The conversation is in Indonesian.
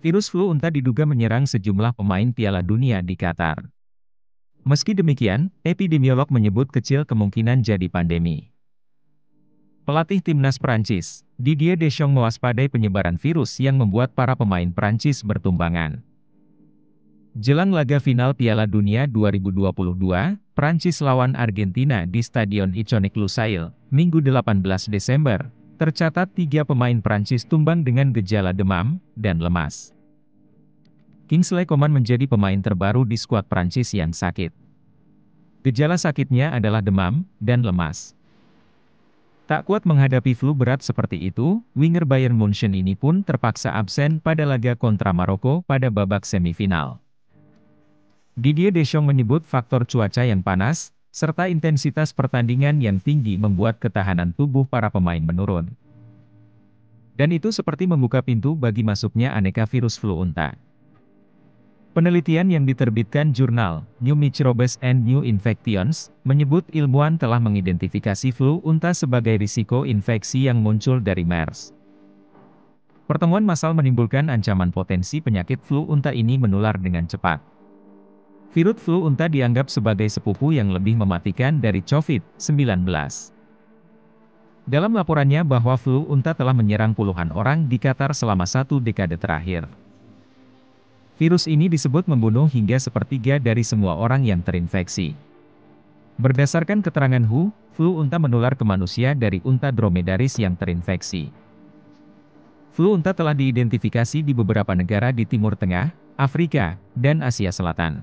Virus flu unta diduga menyerang sejumlah pemain Piala Dunia di Qatar. Meski demikian, epidemiolog menyebut kecil kemungkinan jadi pandemi. Pelatih timnas Prancis, Didier Deschamps mewaspadai penyebaran virus yang membuat para pemain Prancis bertumbangan. Jelang laga final Piala Dunia 2022, Prancis lawan Argentina di Stadion Iconik Lusail, Minggu 18 Desember, Tercatat tiga pemain Prancis tumbang dengan gejala demam dan lemas. Kingsley Coman menjadi pemain terbaru di skuad Prancis yang sakit. Gejala sakitnya adalah demam dan lemas. Tak kuat menghadapi flu berat seperti itu, winger Bayern Munchen ini pun terpaksa absen pada laga kontra Maroko pada babak semifinal. Didier Deschamps menyebut faktor cuaca yang panas, serta intensitas pertandingan yang tinggi membuat ketahanan tubuh para pemain menurun. Dan itu seperti membuka pintu bagi masuknya aneka virus flu unta. Penelitian yang diterbitkan jurnal New Microbes and New Infections menyebut ilmuwan telah mengidentifikasi flu unta sebagai risiko infeksi yang muncul dari MERS. Pertemuan massal menimbulkan ancaman potensi penyakit flu unta ini menular dengan cepat. Virus flu unta dianggap sebagai sepupu yang lebih mematikan dari COVID-19. Dalam laporannya bahwa flu unta telah menyerang puluhan orang di Qatar selama satu dekade terakhir. Virus ini disebut membunuh hingga sepertiga dari semua orang yang terinfeksi. Berdasarkan keterangan WHO, flu unta menular ke manusia dari unta dromedaris yang terinfeksi. Flu unta telah diidentifikasi di beberapa negara di Timur Tengah, Afrika, dan Asia Selatan.